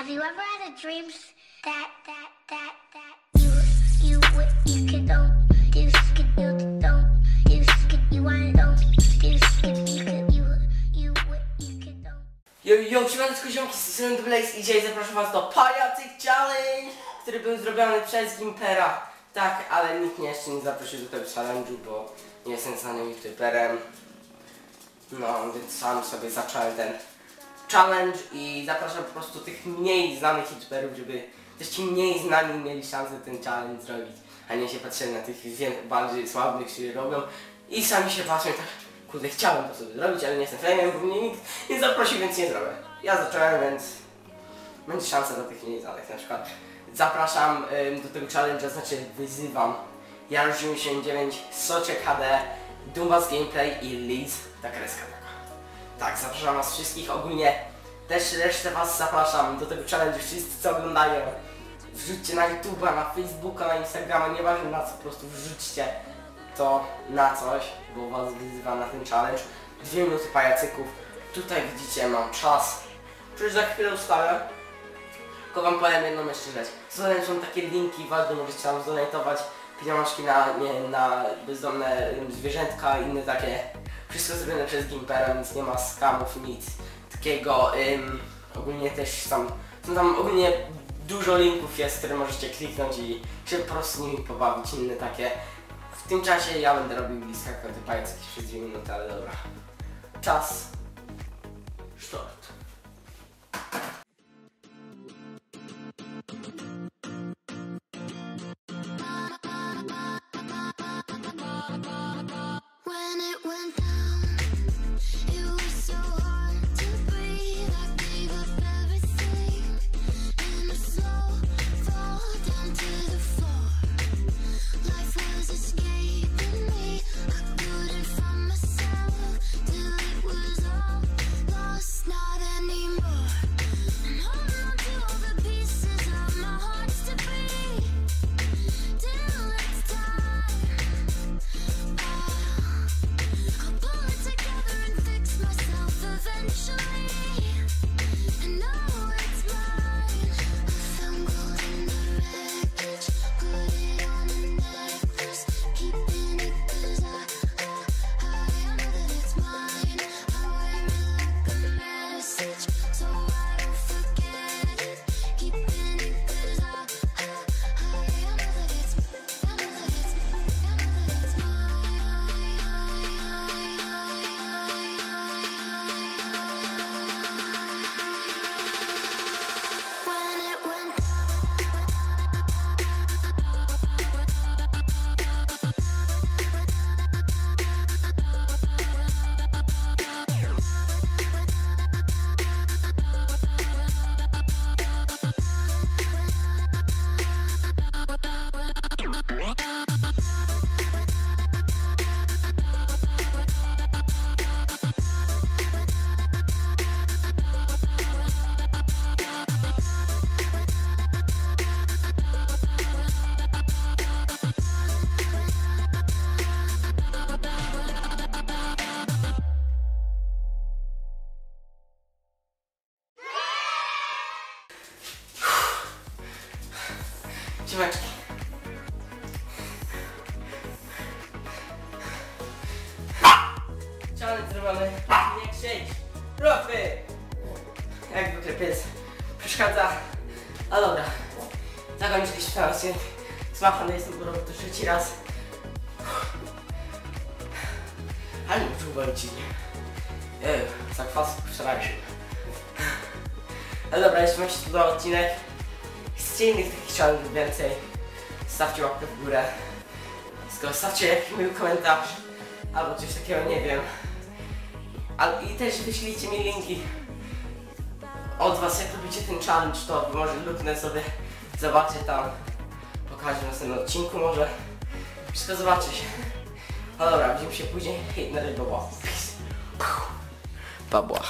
Have you ever had a dream that that that that you you you don't you you don't you you don't you you you you you don't Yo, yo, siemaneczko ziomki, z strony Blaze i dzisiaj zapraszam was do Pajacyk Challenge, który był zrobiony przez Gimpera. Tak, ale nikt mnie jeszcze nie zaprosił do tego challenge'u, bo nie jestem znanym youtuberem. No, więc sam sobie zacząłem ten challenge i zapraszam po prostu tych mniej znanych youtuberów, żeby też ci mniej znani mieli szansę ten challenge zrobić, a nie się patrzyli na tych bardziej sławnych, którzy robią i sami się patrzą i tak, kurde, chciałem to sobie zrobić, ale nie jestem fajnym, bo mnie nikt nie zaprosił, więc nie zrobię. Ja zacząłem, więc będzie szansa dla tych mniej znanych na przykład. Zapraszam ym, do tego challenge'a, znaczy wyzywam Jar89, Soczek HD, Dumbas Gameplay i Liz, ta kreska. Tak, zapraszam was wszystkich ogólnie. Też resztę was zapraszam do tego challenge, wszyscy co oglądają. Wrzućcie na YouTube'a, na Facebooka, na Instagrama, nieważne na co, po prostu wrzućcie to na coś, bo was wyzywam na ten challenge. Dwie minuty pajacyków. Tutaj widzicie, mam czas. Przecież za chwilę ustawię. Tylko wam powiem jedną jeszcze rzecz. Zadane są takie linki, ważne możecie tam zdonatować pieniążki na, nie, na bezdomne zwierzętka inne takie. Wszystko zrobione przez Gimpera, więc nie ma skamów, nic takiego. Ym, ogólnie też tam, są tam ogólnie dużo linków jest, które możecie kliknąć i się po prostu nimi pobawić, inne takie. W tym czasie ja będę robił bliska koty pajacyki przez dwie minuty, ale dobra. Czas. Start. Siemeczki. Challenge zrobiony. Nie krzycz. Profy! Jak zwykle pies przeszkadza. A dobra. Zakończyliśmy teraz się. Smachany jestem, robię to trzeci raz. Ale nie czuwaj ci. Ej, zakwas wczorajszy. Ale dobra, jeśli wam się spodobał odcinek, chcecie innych takich challenge więcej, stawcie łapkę w górę. Tylko stawcie jakiś mój komentarz, albo coś takiego, nie wiem. Al, I też wyślijcie mi linki od was, jak robicie ten challenge, to może luknę sobie, zobaczę tam, pokażę w następnym odcinku może. Wszystko zobaczyć. No dobra, widzimy się później. Hej, na rybo. Babła.